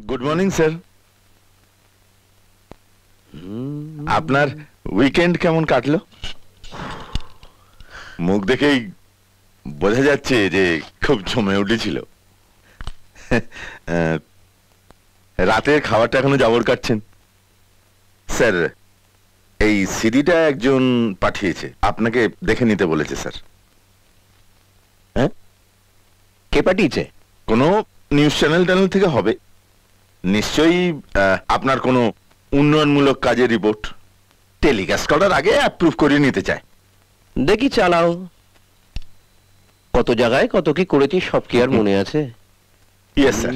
Good morning sir আপনার weekend কেমন কাটলো? মুখ দেখেই বোঝা যাচ্ছে যে খুব জমে উঠেছিল। রাতের খাবারটা এখনও জাবর কাটছেন। স্যার এই সিডিটা একজন পাঠিয়েছে। আপনাকে দেখে নিতে বলেছে স্যার। হ্যাঁ? কে পাঠিয়েছে? কোনো নিউজ চ্যানেল ট্যানেল থেকে হবে। নিশ্চয়ই আপনার কোনো উন্নয়নমূলক কাজের রিপোর্ট টেলিকাস্ট করার আগে অ্যাপ্রুভ করিয়ে নিতে চায় দেখি চালাও কত জায়গায় কত কি করেছি সব কি আর মনে আছে ইয়েস স্যার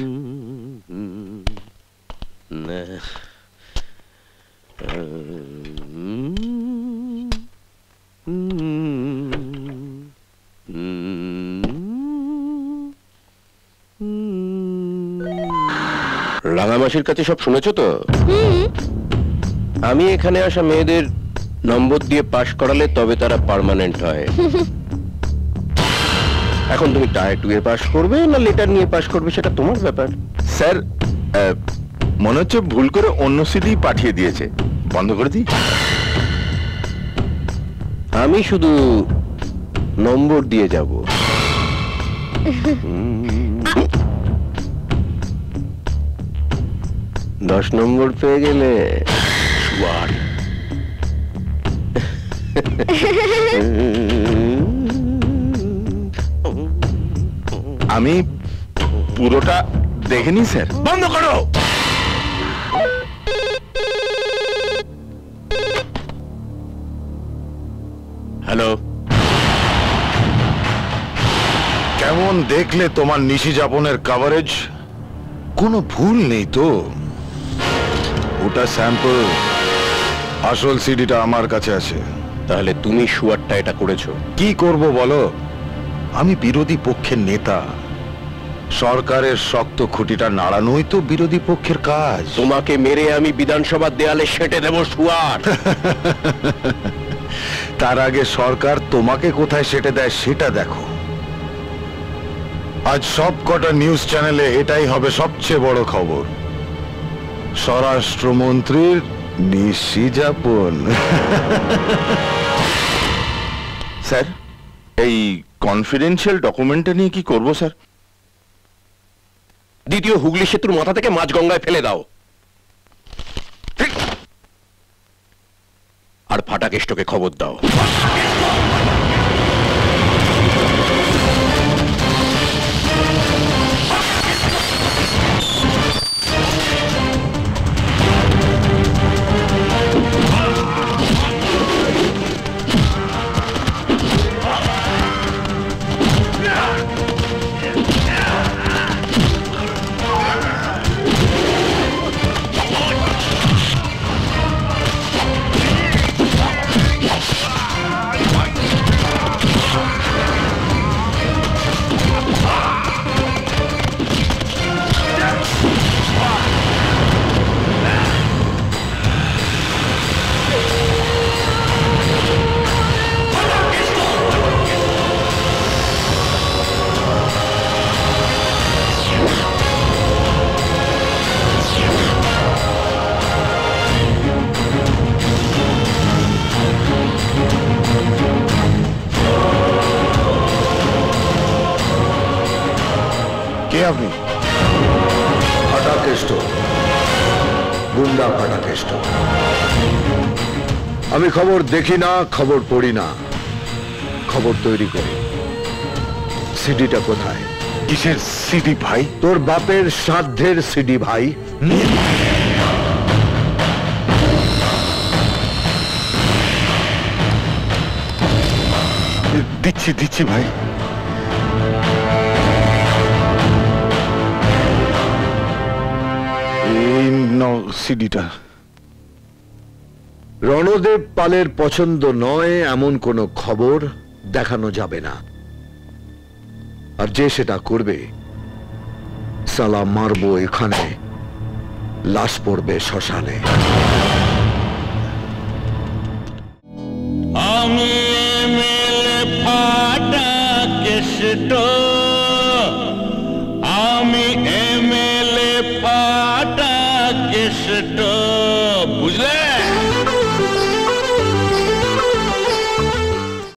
রাঙামাসির কাছে সব শুনেছো তো? আমি এখানে আসা মেয়েদের নম্বর দিয়ে পাশ করালে তবে তারা পার্মানেন্ট হয়। এখন তুমি টায়ার টু এ পাশ করবে না লেটার নিয়ে পাশ করবে সেটা তোমার ব্যাপার? স্যার মনে হচ্ছে ভুল করে অন্য সিডি পাঠিয়ে দিয়েছে। বন্ধ করে দিই। আমি শুধু নম্বর দিয়ে যাব। দশ নম্বর পেয়ে গেলে আমি পুরোটা দেখেনি স্যার। বন্ধ করো! হ্যালো কেমন দেখলে তোমার নিশি যাপনের কাভারেজ কোনো ভুল নেই তো। ওটা স্যাম্পল। আসল সিডিটা আমার কাছে আছে। তাহলে তুমি শুয়ারটা এটা করেছ। কি করব বলো? আমি বিরোধী পক্ষের নেতা। সরকারের শক্ত খুঁটিটা নাড়ানোই তো বিরোধী পক্ষের কাজ। তোমাকে মেরে আমি বিধানসভার দেয়ালে সেটে দেব শুয়ার তার আগে সরকার তোমাকে কোথায় সেটে দেয় সেটা দেখো। আজ সব কটা নিউজ চ্যানেলে এটাই হবে সবচেয়ে বড় খবর। স্বরাষ্ট্রমন্ত্রীর নিশি যাপন স্যার, এই কনফিডেন্সিয়াল ডকুমেন্টটা নিয়ে কি করব, স্যার? দ্বিতীয় হুগলি সেতুর মাথা থেকে মাঝ গঙ্গায় ফেলে দাও। আর ফাটাকেষ্টকে খবর দাও। কে আপনি? ফাটাকেষ্ট। গুন্ডা ফাটাকেষ্ট। আমি খবর দেখি না খবর পড়ি না। খবর তৈরি করি। সিডিটা কোথায়? কিসের সিডি ভাই? তোর বাপের সাধ্যের সিডি ভাই। দিচ্ছি দিচ্ছি ভাই। নাও সিডিটা। রণদেব পালের পছন্দ নয় এমন কোনো খবর দেখানো যাবে না। আর যে সেটা করবে সালা মারবো এখানে লাশ পড়বে শ্মশানে। আমি ফাটা কেষ্ট Mr.